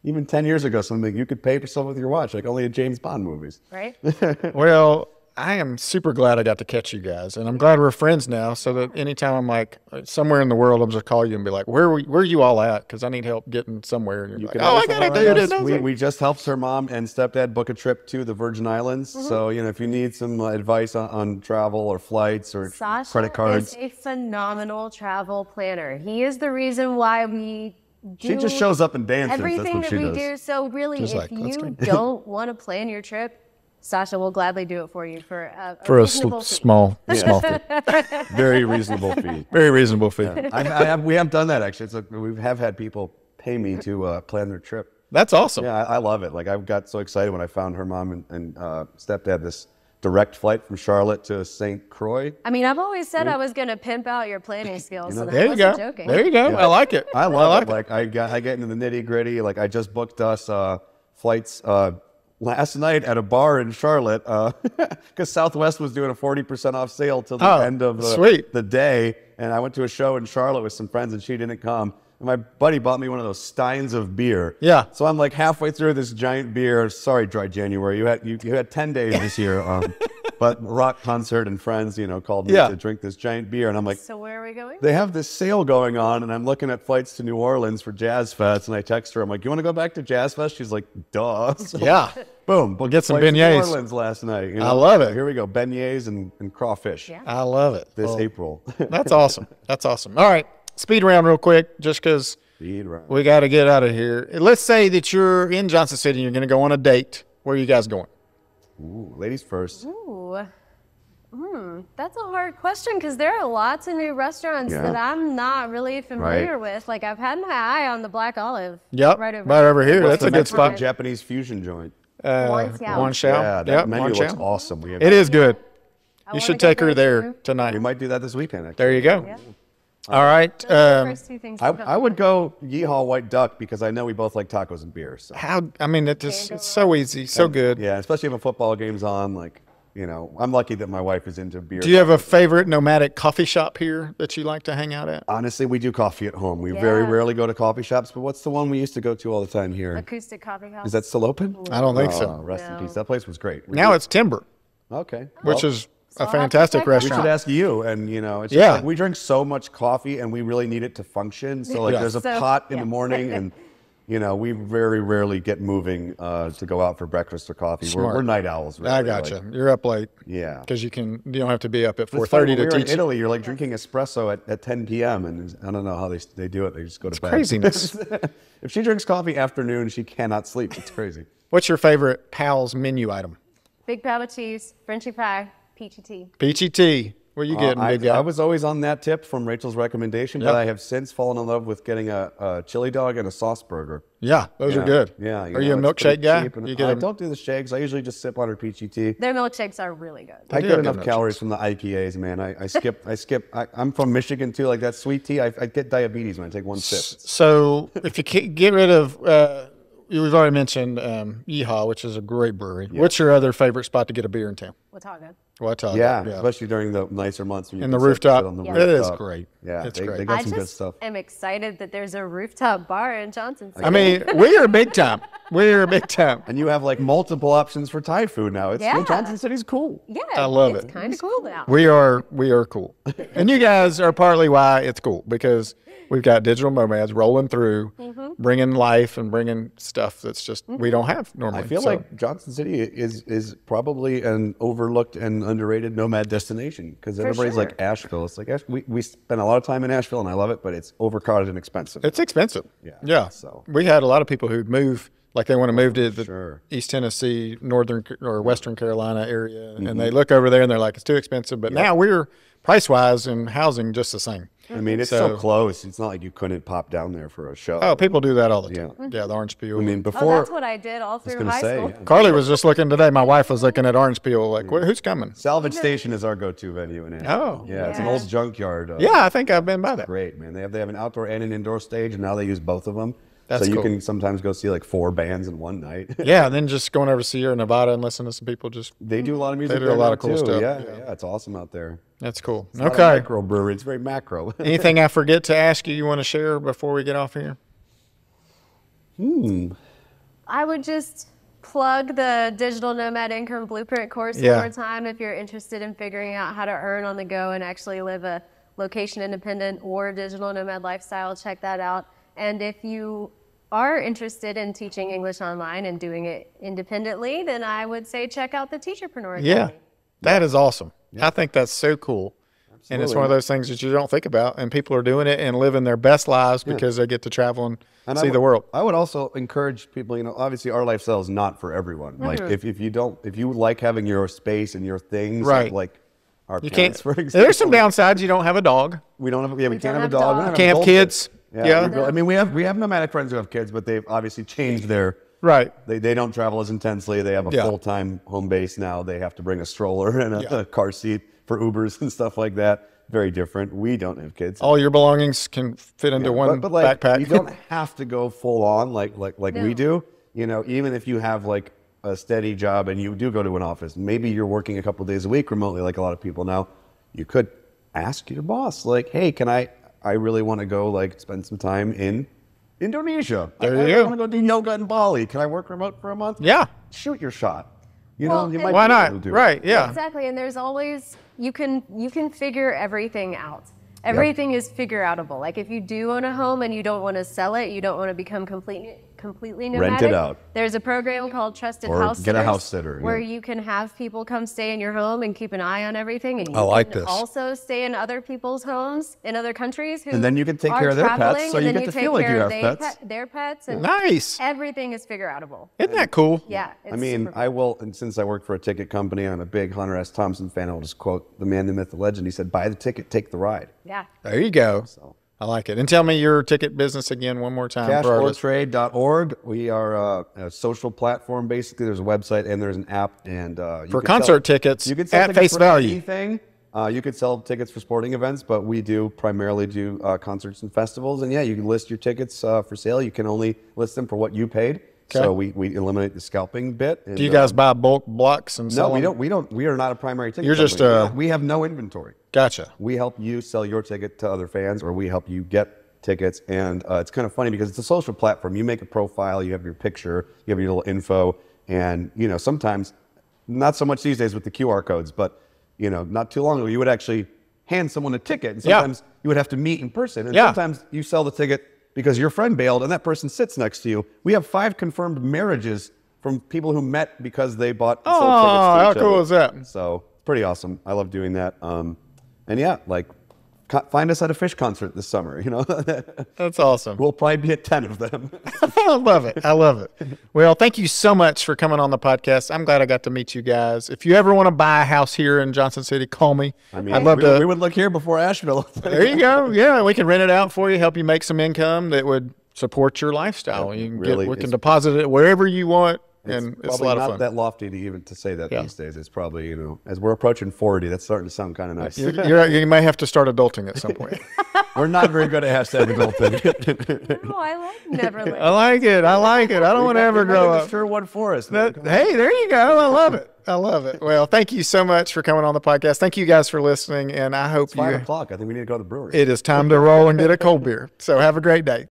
even 10 years ago something you could pay for stuff with your watch like only in James Bond movies. right? (laughs) Well, I am super glad I got to catch you guys, and I'm glad we're friends now. So that anytime I'm like somewhere in the world, I'll just call you and be like, "Where were where are you all at?" Because I need help getting somewhere. And you're You like, can "Oh, I got a rely dude on that us. knows we, it." we just helped her mom and stepdad book a trip to the Virgin Islands. Mm-hmm. So, you know, if you need some uh, advice on, on travel or flights or Sasha credit cards, is a phenomenal travel planner. He is the reason why we do she just shows up and dances. That's everything what that she we does. do. So really, Just if like, you (laughs) don't want to plan your trip, Sasha will gladly do it for you for a, for a sl- fee. small (laughs) small fee, (laughs) Very reasonable fee. very reasonable fee. I, I have, we have done that actually. It's like we have had people pay me to uh, plan their trip. That's awesome. Yeah, I, I love it. Like I got so excited when I found her mom and, and uh, stepdad this direct flight from Charlotte to St. Croix. I mean, I've always said I was going to pimp out your planning (laughs) skills. and I There you wasn't go. There you go. I like it. I love like it. Like I got, I get into the nitty gritty. Like I just booked us uh, flights uh, last night at a bar in Charlotte (laughs) because Southwest was doing a forty percent off sale till the Oh, end of the, sweet. the day, and I went to a show in Charlotte with some friends, and she didn't come. And my buddy bought me one of those steins of beer. Yeah. So I'm like halfway through this giant beer. Sorry, dry January. You had you, you had ten days this year. Um, (laughs) but rock concert and friends, you know, called me Yeah. to drink this giant beer, and I'm like, So where are we going? they have this sale going on, and I'm looking at flights to New Orleans for Jazz Fest, and I text her, I'm like, "You want to go back to Jazz Fest?" She's like, "Duh." (laughs) So, Yeah. boom. We'll get some flight beignets. New Orleans last night. you I love it. Here we go, beignets and, and crawfish Yeah. I love it. this Well, April. (laughs) That's awesome. That's awesome. All right, speed round real quick, just because we got to get out of here. Let's say that you're in Johnson City and you're going to go on a date. Where are you guys going? Ooh, ladies first. Ooh. Hmm, that's a hard question because there are lots of new restaurants Yeah. that I'm not really familiar Right. with. Like I've had my eye on the Black Olive. Yep, Right over, right over here. What's That's a good spot. Japanese fusion joint? Uh, One Xiao. One Xiao. Yeah, that Yep, menu looks awesome. We, have, It is good. I You should take her there too. tonight. we might do that this weekend. Actually. There you go. Yeah. All right. Those are the Um, first two things I, I would mind. go Yeehaw White Duck because I know we both like tacos and beer. So. how? I mean, it just, it's so easy, so good. Yeah, especially if a football game's on. Like, you know, I'm lucky that my wife is into beer. Do you have a favorite nomadic coffee shop here that you like to hang out at? Honestly, we do coffee at home. We very rarely go to coffee shops, but what's the one we used to go to all the time here? Acoustic Coffee House. Is that still open? I don't think Oh, so. rest in peace. That place was great. We Now did- it's Timber, okay, which Well, is So a I'll have to fantastic check that We should ask you, and you know, it's just Yeah. like we drink so much coffee, and we really need it to function. So like, Yeah. there's a So, pot in the morning, and (laughs) you know, we very rarely get moving uh, to go out for breakfast or coffee. We're, Smart. we're night owls. Really. I like- gotcha. You're up late yeah. because you can. You don't have to be up at It's funny, 4:30 to we were teach. in Italy, you're like drinking espresso at, at 10 p.m. and I don't know how they, they do it. They just go to bed. craziness. (laughs) if she drinks coffee afternoon, she cannot sleep. It's crazy. (laughs) What's your favorite Pal's menu item? Big Papa cheese, Frenchy fry, peachy tea. Peachy tea. Where you getting, Uh, I, big guy? I was always on that tip from Rachel's recommendation, Yep. but I have since fallen in love with getting a, a chili dog and a sauce burger. yeah, those are good. Yeah. Are know, you a milkshake guy? cheap and You get I a- don't do the shakes. I usually just sip on her peachy tea. Their milkshakes are really good. I do get enough good calories from the IPAs, man. I, I skip. I skip. I, I'm from Michigan too. Like that sweet tea, I, I get diabetes when I take one sip. So if you get rid of, uh, we've already mentioned um, Yeehaw, which is a great brewery. What's your other favorite spot to get a beer in town? Watauga. Watauga. Yeah, especially during the nicer months when you And can the sit- sit rooftop. on the It is rooftop. great. Yeah, It's they, great. they got I some good just stuff. am excited that there's a rooftop bar in Johnson City. I mean, (laughs) we are big time. We are big time. And you have like multiple options for Thai food now. It's Yeah. Johnson City's cool. yeah, I love it. it's it. kind of cool now. We are we are cool, (laughs) and you guys are partly why it's cool because we've got digital nomads rolling through, Mm-hmm. bringing life and bringing stuff that's just we don't have normally. I feel So- like Johnson City is is probably an overlooked and underrated nomad destination because everybody's like. Asheville. It's like Ash- we we spend a lot of time in Asheville and I love it, but it's overcrowded and expensive. It's expensive. Yeah, Yeah. so- we had a lot of people who'd move, like they want to move to the sure. East Tennessee, Northern or Western Carolina area, Mm-hmm. and they look over there and they're like, it's too expensive. But now we're price wise and housing just the same. I mean, it's so, So- close. It's not like you couldn't pop down there for a show. Oh, people do that all the time. Yeah. Yeah, the orange peel. I mean, Oh, before that's what I did all through gonna high say, school. yeah. Carly was just looking today. My wife was looking at orange peel, like, "Wh- who's coming? Salvage Station is our go-to venue in Asheville. Oh. yeah, it's an old junkyard. Uh, Yeah, I think I've been by that. great man. They have they have an outdoor and an indoor stage, and now they use both of them. That's so you cool. can sometimes go see like four bands in one night. (laughs) Yeah, and then just going over to Sierra Nevada and listening to some people. Just they do a lot of music. They do a lot of cool too. stuff, Yeah, yeah. yeah, it's awesome out there. that's cool. It's not a Okay. micro brewery. It's very macro. (laughs) Anything I forget to ask you, you want to share before we get off here? Hmm. I would just plug the digital nomad income blueprint course Yeah. one more time if you're interested in figuring out how to earn on the go and actually live a location independent or digital nomad lifestyle. Check that out. And if you are interested in teaching English online and doing it independently, then I would say check out the Teacherpreneur Academy. Yeah, that is awesome. I think that's so cool. And it's one of those things that you don't think about, and people are doing it and living their best lives because they get to travel and, And see would- the world. I would also encourage people, you know, obviously our lifestyle is not for everyone. Like mm-hmm. if, if you don't, if you like having your space and your things, Right. like our You can't. parents, for example. There's some downsides. You don't have a dog. We don't have, yeah, we, can't don't have a have dog. we don't Can't have goldfish. kids. Yeah. we really- I mean, we have we have nomadic friends who have kids, but they've obviously changed their. Right. They, they don't travel as intensely. They have a Yeah. full time home base now. They have to bring a stroller (laughs) and a, Yeah. a car seat for Ubers and stuff like that. Very different. We don't have kids. All your belongings can fit into one but, but like backpack. you don't have to go full on like like like we do. You know, even if you have like a steady job and you do go to an office, maybe you're working a couple days a week remotely, like a lot of people now. You could ask your boss, like, "Hey, can I? I really want to go like spend some time in Indonesia. There I, you I go. want to go do yoga in Bali. Can I work remote for a month? yeah. shoot your shot. You Well, know, you might Why be able not? to do it. Right. Yeah. Exactly, and there's always you can you can figure everything out. Everything is figure outable. Like if you do own a home and you don't want to sell it, you don't want to become completely completely Rent it out. There's a program called Trusted Or House get a house sitter, where yeah. you can have people come stay in your home and keep an eye on everything. And you I like can this. also stay in other people's homes in other countries who And then you can take care of their pets, so you get to take feel like you have pets. pet- their pets and Nice. everything is figure outable. Isn't that cool? Yeah, I mean, super I will, and since I work for a ticket company, I'm a big Hunter S. Thompson fan. I'll just quote the man, the myth, the legend. He said, "Buy the ticket, take the ride." yeah. There you go. So, I like it. And tell me your ticket business again one more time. for our listeners. cashortrade.org. We are uh, a social platform. Basically, there's a website and there's an app, and uh, you For can sell- concert tickets you can sell at tickets face for value. Anything. Uh, you could sell tickets for sporting events, but we do primarily do uh, concerts and festivals. And yeah, you can list your tickets uh, for sale. You can only list them for what you paid. Okay. So we, we eliminate the scalping bit. and, Do you guys buy bulk blocks and sell? No, we them? don't. We don't. We are not a primary ticket. You're just, uh, we have no inventory. Gotcha. We help you sell your ticket to other fans, or we help you get tickets. And uh, it's kind of funny because it's a social platform. You make a profile, you have your picture, you have your little info, and you know sometimes, not so much these days with the QR codes, but you know, not too long ago, you would actually hand someone a ticket, and Yeah. sometimes you would have to meet in person, and Yeah. sometimes you sell the ticket because your friend bailed and that person sits next to you. We have five confirmed marriages from people who met because they bought. Oh, how cool other. is that? So it's pretty awesome. I love doing that. Um, and yeah, like find us at a Phish concert this summer. You know, (laughs) That's awesome. we'll probably be at ten of them. (laughs) I love it. I love it. Well, thank you so much for coming on the podcast. I'm glad I got to meet you guys. If you ever want to buy a house here in Johnson City, call me. I mean, I'd love we, to. we would look here before Asheville. (laughs) there you go. Yeah, we can rent it out for you, help you make some income that would support your lifestyle. You can really, get, we can deposit it wherever you want, and it's, a probably lot not of fun. that lofty to even to say that Yeah. these days. It's probably you know, as we're approaching forty, that's starting to sound kind of nice. You're, you're, you may have to start adulting at some (laughs) point. we're not very good at hashtag (laughs) adulting. Oh, I like Neverland. I like it. I like it. I don't want to ever grow The up. sure one for us. That, hey, there you go. I love it. I love it. Well, thank you so much for coming on the podcast. Thank you guys for listening, and I hope It's five you. o'clock. I think we need to go to the brewery. It is time to roll and get a cold beer. So have a great day.